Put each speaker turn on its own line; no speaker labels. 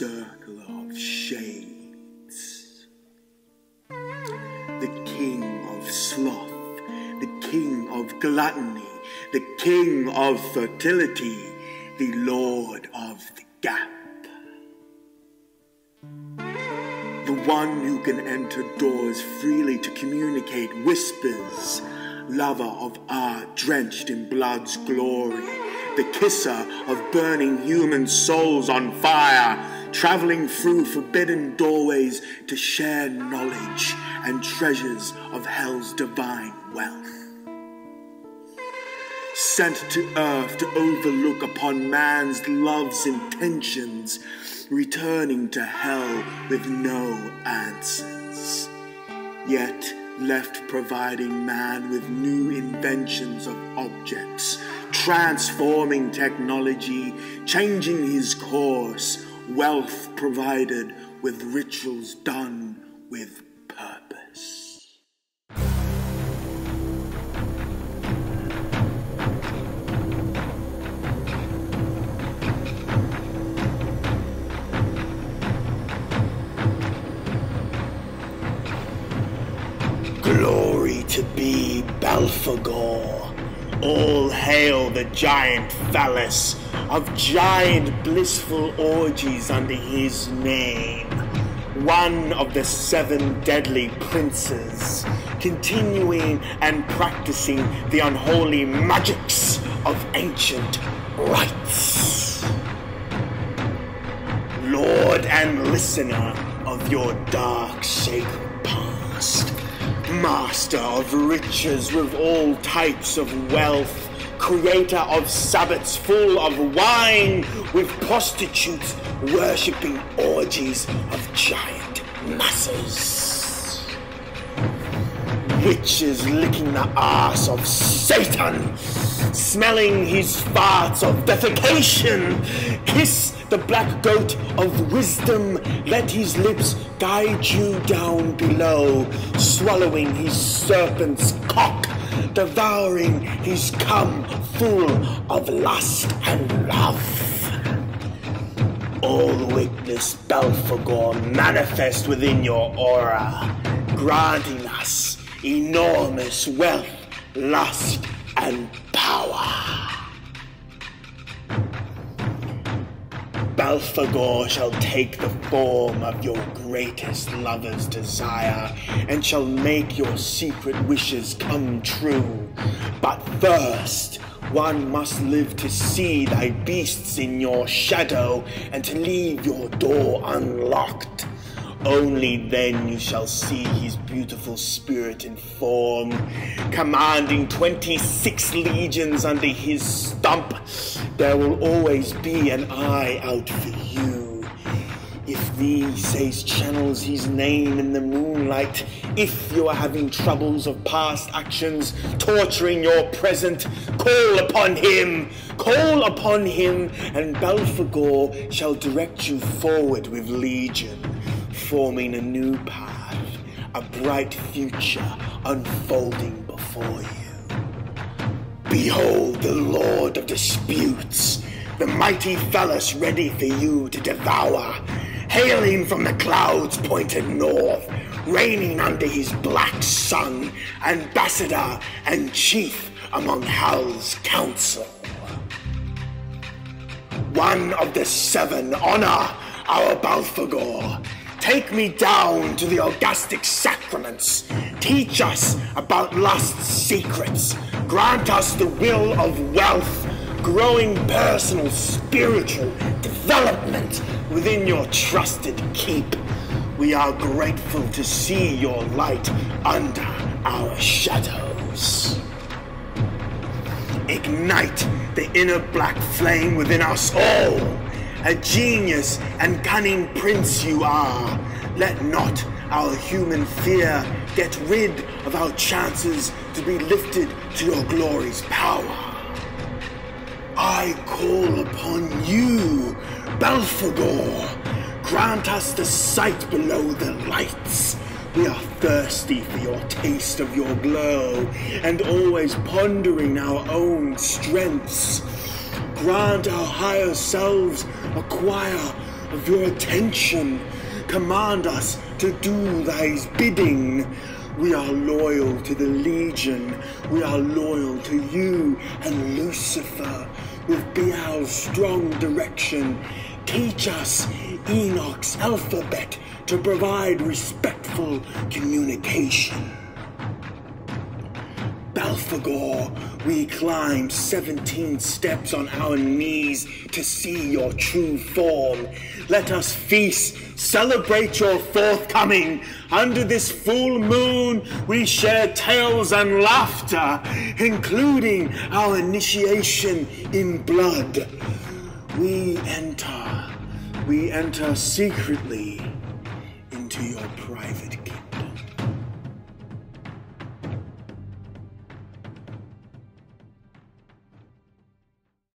circle of shades. The king of sloth, the king of gluttony, the king of fertility, the lord of the gap. The one who can enter doors freely to communicate whispers, lover of art drenched in blood's glory, the kisser of burning human souls on fire, traveling through forbidden doorways to share knowledge and treasures of hell's divine wealth. Sent to earth to overlook upon man's love's intentions, returning to hell with no answers. Yet left providing man with new inventions of objects, transforming technology, changing his course, wealth provided with rituals done with purpose. Glory to be Belphegor. All hail the giant phallus of giant blissful orgies under his name. One of the seven deadly princes, continuing and practicing the unholy magics of ancient rites. Lord and listener of your dark sacred master of riches with all types of wealth, creator of Sabbats full of wine, with prostitutes worshipping orgies of giant masses. Witches licking the ass of Satan, smelling his farts of defecation, kiss the black goat of wisdom, let his lips guide you down below, swallowing his serpent's cock, devouring his cum full of lust and love. All the witness Belphegor manifest within your aura, granting enormous wealth, lust, and power. Belphegor shall take the form of your greatest lover's desire and shall make your secret wishes come true. But first, one must live to see thy beasts in your shadow and to leave your door unlocked. Only then you shall see his beautiful spirit in form, commanding 26 legions under his stump. There will always be an eye out for you. If thee says channels his name in the moonlight, if you are having troubles of past actions torturing your present, call upon him, call upon him, and Belphegor shall direct you forward with legion forming a new path, a bright future unfolding before you. Behold the Lord of Disputes, the mighty phallus ready for you to devour, hailing from the clouds pointed north, reigning under his black sun, ambassador and chief among Hell's council. One of the seven honor our Belphegor, Take me down to the orgastic sacraments. Teach us about lust's secrets. Grant us the will of wealth, growing personal spiritual development within your trusted keep. We are grateful to see your light under our shadows. Ignite the inner black flame within us all. A genius and cunning prince you are. Let not our human fear get rid of our chances to be lifted to your glory's power. I call upon you, Belphegor. Grant us the sight below the lights. We are thirsty for your taste of your glow and always pondering our own strengths grant our higher selves acquire of your attention. Command us to do thy bidding. We are loyal to the Legion. We are loyal to you and Lucifer. With Bael's strong direction, teach us Enoch's alphabet to provide respectful communication. Belphegor, we climb 17 steps on our knees to see your true form. Let us feast, celebrate your forthcoming. Under this full moon, we share tales and laughter, including our initiation in blood. We enter, we enter secretly into your private.